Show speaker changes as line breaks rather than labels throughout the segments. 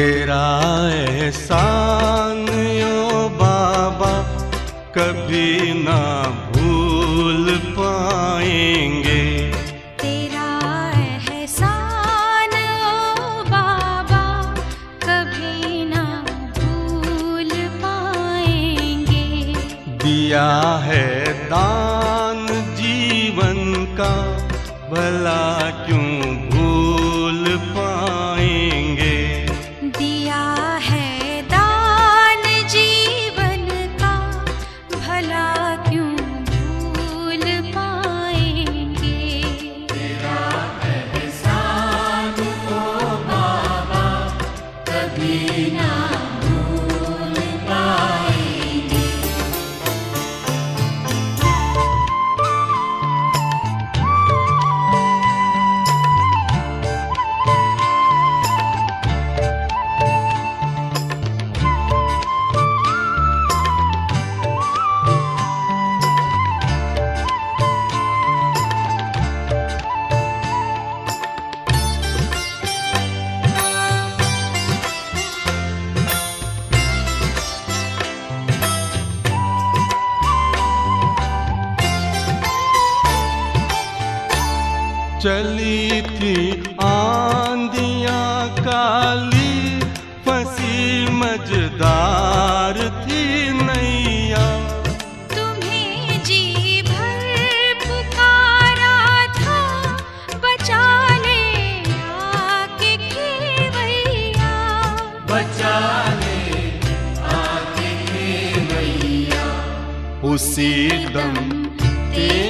तेरा एहसान यो बाबा कभी ना
Marina.
चली थी आंधिया काली फंसी मजदार थी नैया।
तुम्हें जी भर पुकारा था बचा ले आके खेवैया।
उसी दम तेरा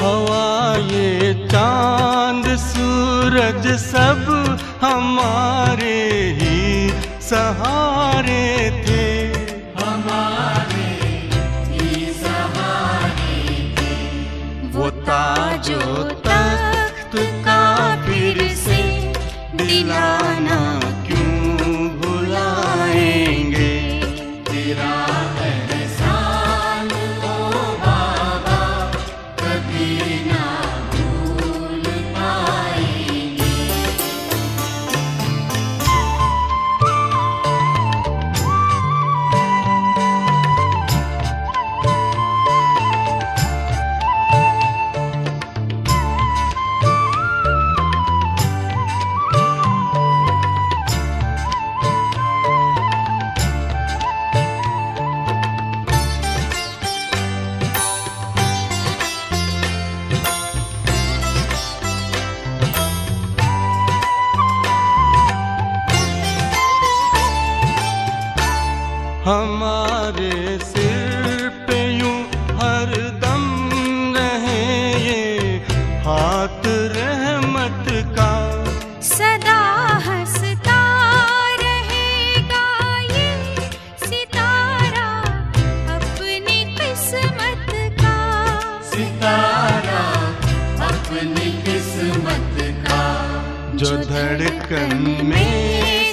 हवा ये चाँद सूरज सब हमारे ही सहारे थे। हमारे सिर पे यूँ हर दम रहे ये हाथ रहमत का।
सदा हंसता रहेगा ये सितारा अपनी किस्मत का।
सितारा अपनी किस्मत का। जो धड़कन में हो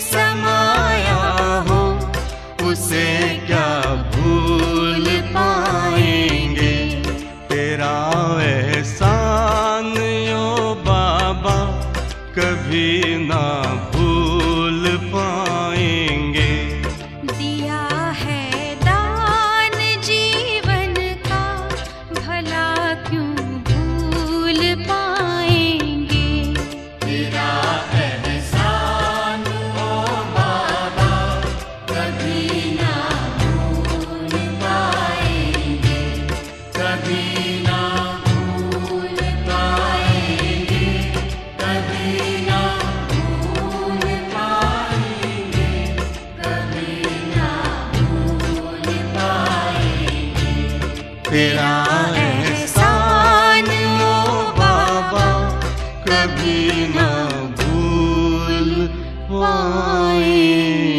उसे
क्या भूल पाएँगे?
तेरा एहसान तेरा एहसान ओ बाबा कभी न भूल पाएँगे